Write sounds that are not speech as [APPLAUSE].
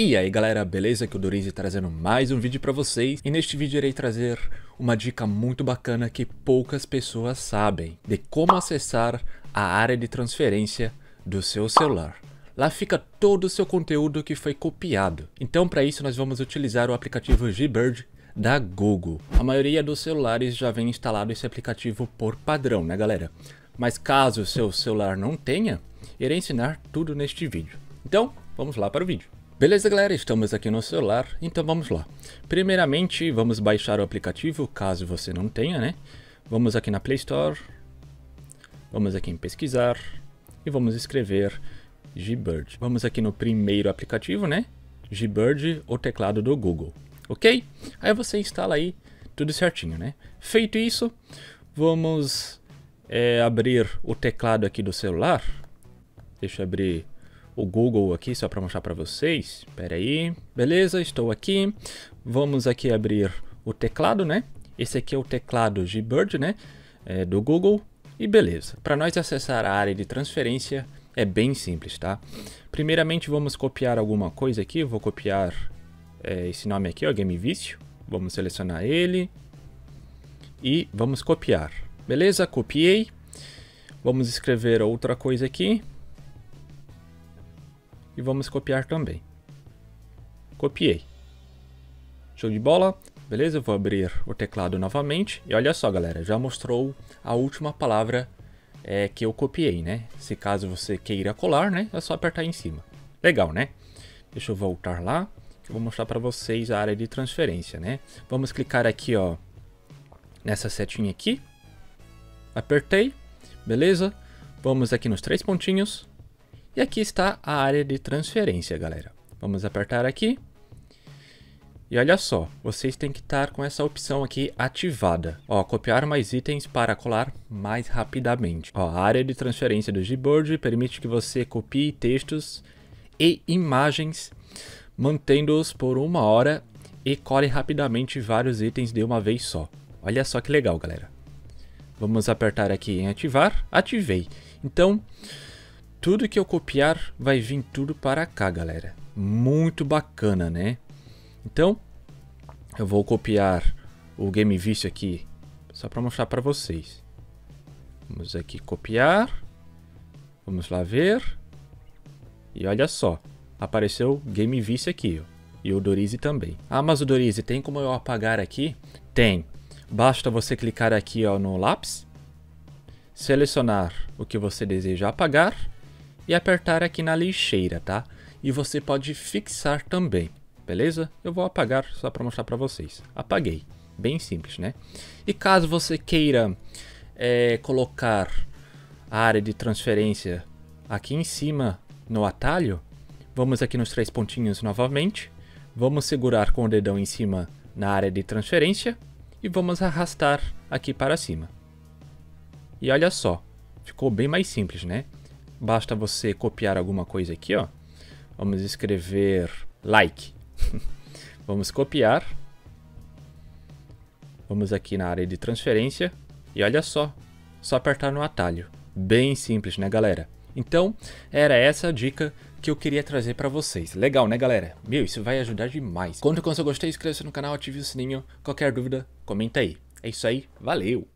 E aí galera, beleza? Aqui é o Dorize trazendo mais um vídeo pra vocês e neste vídeo irei trazer uma dica muito bacana que poucas pessoas sabem de como acessar a área de transferência do seu celular. Lá fica todo o seu conteúdo que foi copiado. Então para isso nós vamos utilizar o aplicativo Gbird da Google. A maioria dos celulares já vem instalado esse aplicativo por padrão, né galera? Mas caso o seu celular não tenha, irei ensinar tudo neste vídeo. Então, vamos lá para o vídeo. Beleza galera, estamos aqui no celular, então vamos lá. Primeiramente, vamos baixar o aplicativo, caso você não tenha, né? Vamos aqui na Play Store, vamos aqui em pesquisar e vamos escrever Gbird. Vamos aqui no primeiro aplicativo, né? Gbird, o teclado do Google, ok? Aí você instala aí tudo certinho, né? Feito isso, vamos é, abrir o teclado aqui do celular. Deixa eu abrir o Google aqui só para mostrar para vocês. Espera aí. Beleza, estou aqui. Vamos aqui abrir o teclado, né? Esse aqui é o teclado Gbird, né? É, do Google. E beleza. Para nós acessar a área de transferência é bem simples, tá? Primeiramente vamos copiar alguma coisa aqui. vou copiar é, esse nome aqui, ó, Game Vício. Vamos selecionar ele. E vamos copiar. Beleza? Copiei. Vamos escrever outra coisa aqui e vamos copiar também. Copiei. Show de bola? Beleza? Eu vou abrir o teclado novamente. E olha só, galera, já mostrou a última palavra é, que eu copiei, né? Se caso você queira colar, né? É só apertar em cima. Legal, né? Deixa eu voltar lá. Eu vou mostrar para vocês a área de transferência, né? Vamos clicar aqui, ó, nessa setinha aqui. Apertei, beleza? Vamos aqui nos três pontinhos. E aqui está a área de transferência, galera. Vamos apertar aqui. E olha só, vocês têm que estar com essa opção aqui ativada. Ó, copiar mais itens para colar mais rapidamente. Ó, a área de transferência do Gboard permite que você copie textos e imagens, mantendo-os por uma hora e cole rapidamente vários itens de uma vez só. Olha só que legal, galera. Vamos apertar aqui em ativar. Ativei. Então, tudo que eu copiar vai vir tudo para cá, galera. Muito bacana, né? Então, eu vou copiar o Game Vício aqui, só para mostrar para vocês. Vamos aqui copiar. Vamos lá ver. E olha só, apareceu Game Vício aqui, ó. E o Dorize também. Ah, mas o Dorize, tem como eu apagar aqui? Tem. Basta você clicar aqui ó, no lápis, selecionar o que você deseja apagar e apertar aqui na lixeira, tá? E você pode fixar também, beleza? Eu vou apagar só para mostrar para vocês. Apaguei, bem simples, né? E caso você queira é, colocar a área de transferência aqui em cima no atalho, vamos aqui nos três pontinhos novamente, vamos segurar com o dedão em cima na área de transferência e vamos arrastar aqui para cima. E olha só, ficou bem mais simples, né? Basta você copiar alguma coisa aqui, ó. Vamos escrever like. [LAUGHS] Vamos copiar. Vamos aqui na área de transferência. E olha só, só apertar no atalho. Bem simples, né, galera? Então, era essa a dica que eu queria trazer para vocês. Legal, né, galera? Meu, isso vai ajudar demais. Conta com seu gostei, inscreva-se no canal, ative o sininho. Qualquer dúvida, comenta aí. É isso aí, valeu!